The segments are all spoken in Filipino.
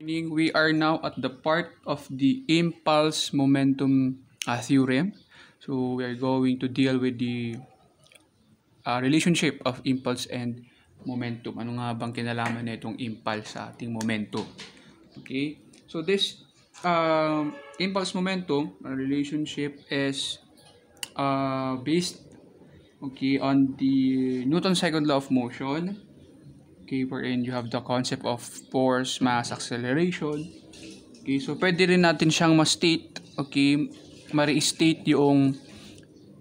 Meaning we are now at the part of the impulse momentum uh, theorem. So we are going to deal with the uh, relationship of impulse and momentum. Ano nga bang kinalaman na itong impulse sa ating momentum? Okay? So this um, impulse momentum relationship is uh, based okay on the Newton's second law of motion okay, wherein you have the concept of force, mass, acceleration. Okay, so pwede rin natin siyang ma-state, okay, ma-restate yung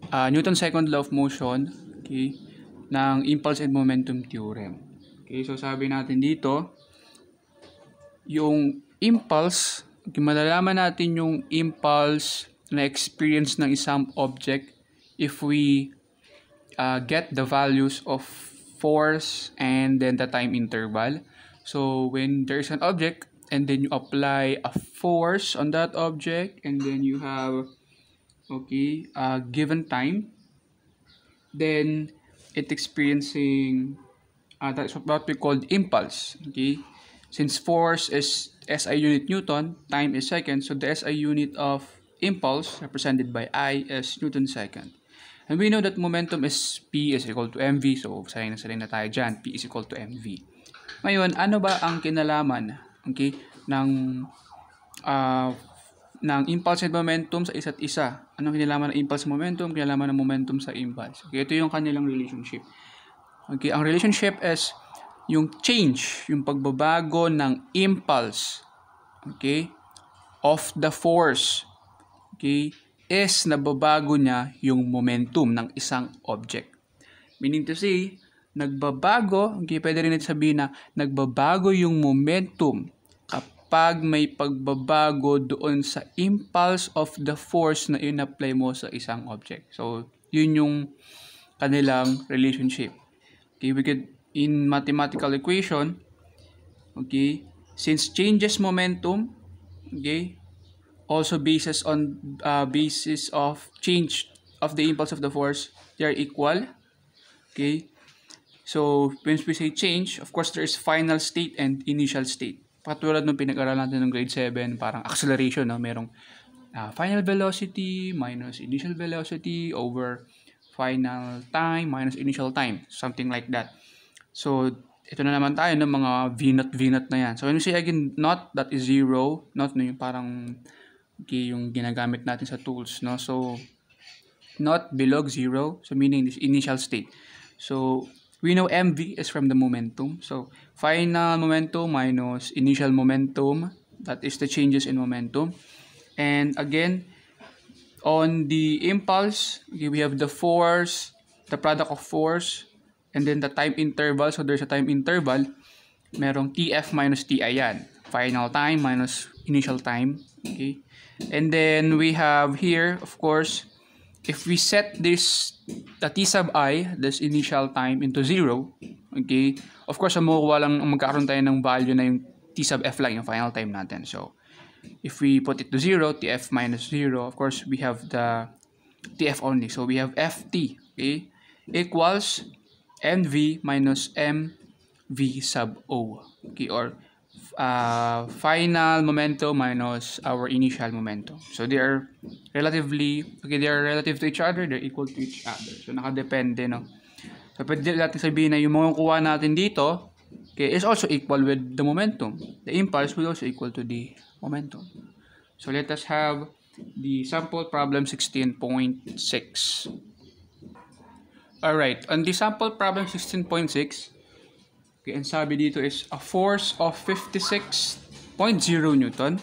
uh, Newton's second law of motion, okay, ng impulse and momentum theorem. Okay, so sabi natin dito, yung impulse, okay, malalaman natin yung impulse na experience ng isang object if we uh, get the values of force and then the time interval. So when there's an object and then you apply a force on that object and then you have okay a given time then it experiencing uh, that's what we call impulse okay since force is SI unit Newton time is second so the SI unit of impulse represented by I is Newton second And we know that momentum is P is equal to mv. So, sayang na na tayo dyan. P is equal to mv. Ngayon, ano ba ang kinalaman okay, ng, uh, ng impulse and momentum sa isa't isa? Anong kinalaman ng impulse momentum? Kinalaman ng momentum sa impulse. Okay, ito yung kanilang relationship. Okay, ang relationship is yung change, yung pagbabago ng impulse, okay, of the force, okay, is nababago niya yung momentum ng isang object. Meaning to say, nagbabago, okay, pwede rin natin sabihin na nagbabago yung momentum kapag may pagbabago doon sa impulse of the force na in-apply mo sa isang object. So, yun yung kanilang relationship. Okay, we could, in mathematical equation, okay, since changes momentum, okay, also basis on uh, basis of change of the impulse of the force they are equal okay? So when we say change of course there is final state and initial state. Katulad nung pinag-aralan natin ng grade 7 parang acceleration no? Merong uh, final velocity minus initial velocity over final time minus initial time something like that. So ito na naman tayo ng mga v-naught v-naught na yan. So when we say again not that is zero not no yung parang okay, yung ginagamit natin sa tools, no? So, not below zero, so meaning this initial state. So, we know mv is from the momentum. So, final momentum minus initial momentum, that is the changes in momentum. And again, on the impulse, okay, we have the force, the product of force, and then the time interval. So, there's a time interval. Merong TF minus TI yan. Final time minus initial time. Okay. And then we have here, of course, if we set this, the t sub i, this initial time into 0, okay, of course, ang makukuha lang, magkakaroon tayo ng value na yung t sub f lang, yung final time natin. So, if we put it to 0, tf minus 0, of course, we have the tf only. So, we have ft, okay, equals mv minus mv sub o, okay, or uh, final momentum minus our initial momentum. So they are relatively, okay, they are relative to each other, they're equal to each other. So nakadepende, no? So pwede natin sabihin na yung mga kuha natin dito, okay, is also equal with the momentum. The impulse will also equal to the momentum. So let us have the sample problem 16.6. Alright, on the sample problem 16.6, Okay, ang sabi dito is a force of 56.0 Newton.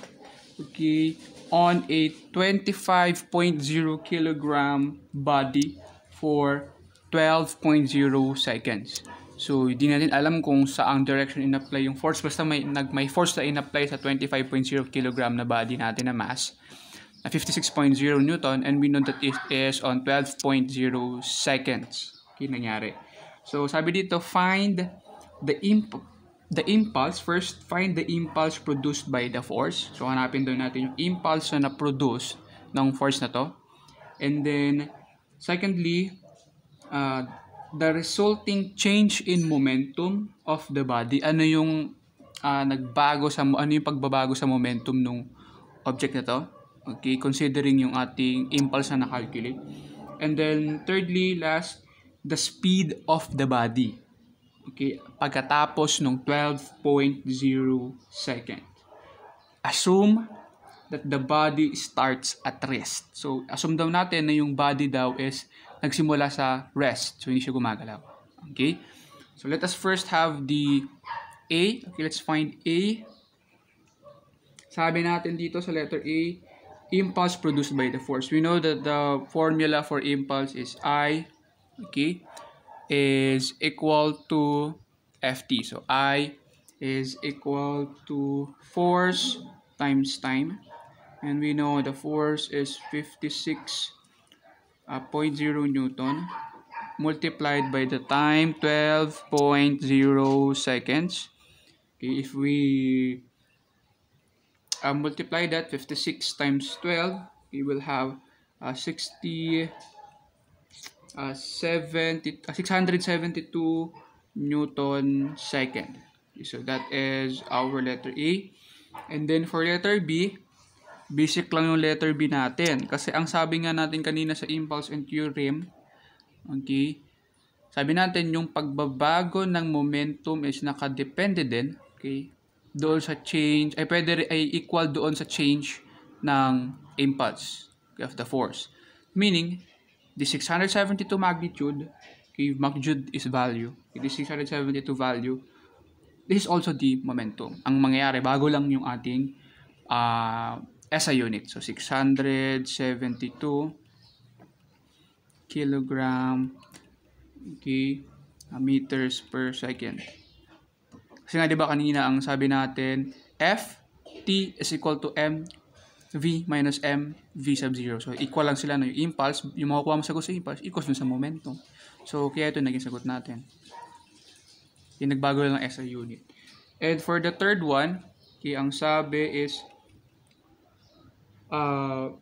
Okay, on a 25.0 kilogram body for 12.0 seconds. So, hindi natin alam kung saang direction in-apply yung force. Basta may, nag, may force na in-apply sa 25.0 kilogram na body natin na mass na 56.0 Newton and we know that it is on 12.0 seconds. Okay, nangyari. So, sabi dito, find the imp the impulse, first find the impulse produced by the force. So hanapin daw natin yung impulse na na-produce ng force na to. And then secondly, uh, the resulting change in momentum of the body. Ano yung uh, nagbago sa ano yung pagbabago sa momentum ng object na to. Okay, considering yung ating impulse na na-calculate. And then thirdly, last, the speed of the body. Okay, pagkatapos ng 12.0 second. Assume that the body starts at rest. So, assume daw natin na yung body daw is nagsimula sa rest. So, hindi siya gumagalaw. Okay? So, let us first have the A. Okay, let's find A. Sabi natin dito sa letter A, impulse produced by the force. We know that the formula for impulse is I, okay, is equal to Ft. So, I is equal to force times time and we know the force is 56.0 uh, newton multiplied by the time 12.0 seconds okay if we uh, multiply that 56 times 12 we will have uh, 60 uh, 70 uh, 672 newton second so that is our letter A and then for letter B basic lang yung letter B natin. Kasi ang sabi nga natin kanina sa impulse and theorem, okay, sabi natin yung pagbabago ng momentum is nakadepende din, okay, doon sa change, ay pwede ay equal doon sa change ng impulse okay, of the force. Meaning, the 672 magnitude, okay, magnitude is value, okay, the 672 value, this is also the momentum. Ang mangyayari, bago lang yung ating uh, SI unit. So, 672 kilogram okay, uh, meters per second. Kasi nga, di ba kanina ang sabi natin, F, T is equal to M, V minus M, V sub 0. So, equal lang sila na yung impulse, yung makukuha mo sagot sa impulse, equals dun sa momentum. So, kaya ito naging sagot natin. Yung nagbago lang ang SI unit. And for the third one, okay, ang sabi is uh,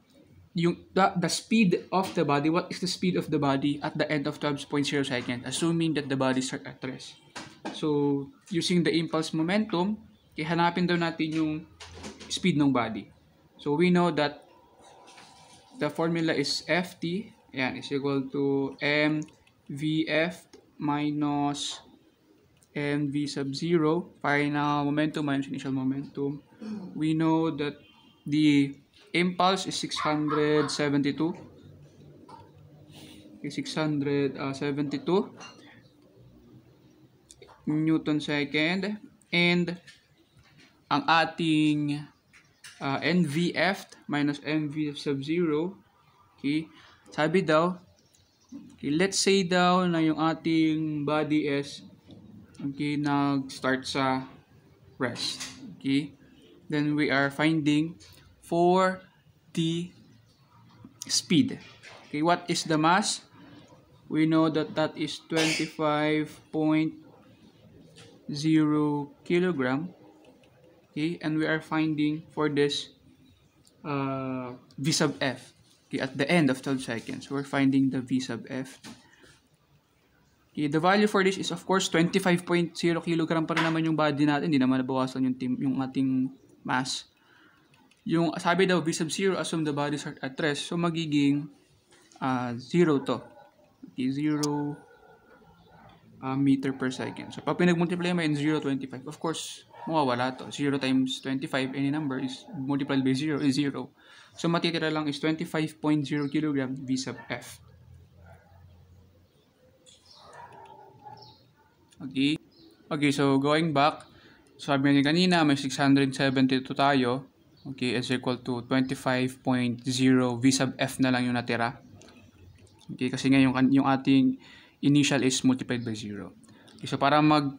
yung the, the speed of the body, what is the speed of the body at the end of 12.0 seconds, assuming that the body is at rest. So, using the impulse momentum, ihanapin daw natin yung speed ng body. So, we know that the formula is Ft, yan, is equal to mvf minus mv sub 0, final momentum minus initial momentum. We know that the impulse is 672 okay, 672 newton second. And ang ating uh, NVF minus MV sub 0 okay sabi daw okay, let's say daw na yung ating body is okay nag start sa rest okay then we are finding for the speed. Okay, what is the mass? We know that that is 25.0 kilogram. Okay, and we are finding for this uh, V sub F. Okay, at the end of 12 seconds, we're finding the V sub F. Okay, the value for this is of course 25.0 kilogram pa rin naman yung body natin. Hindi naman nabawasan yung, team, yung ating mass. Yung sabi daw, V sub 0, assume the bodies are at rest. So, magiging uh, 0 to. Okay, 0 uh, meter per second. So, pag pinag-multiply mo in 0, 25, of course, mawawala to. 0 times 25, any number is multiplied by 0 is 0. So, matitira lang is 25.0 kg V sub F. Okay. Okay, so going back, sabi niya kanina, may 672 tayo okay, is equal to 25.0 V sub F na lang yung natira. Okay, kasi nga yung, yung ating initial is multiplied by 0. Okay, so para mag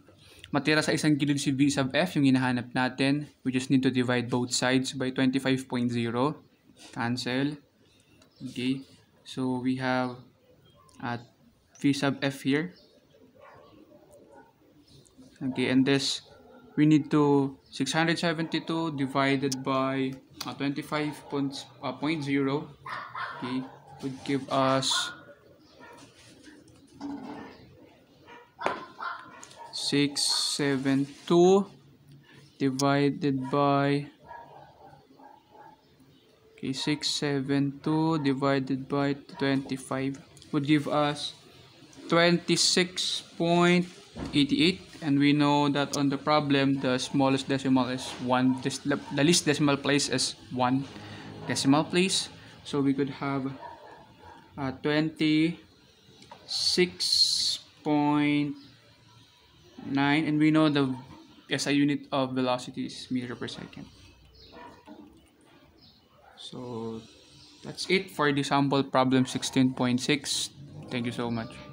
matira sa isang gilid si V sub F, yung hinahanap natin, we just need to divide both sides by 25.0. Cancel. Okay, so we have at V sub F here. Okay, and this we need to 672 divided by uh, 25.0 uh, okay would give us 672 divided by okay 672 divided by 25 would give us 26.88 and we know that on the problem the smallest decimal is 1 the least decimal place is 1 decimal place. So we could have uh, 26.9 and we know the SI unit of velocity is meter per second. So that's it for the sample problem 16.6 thank you so much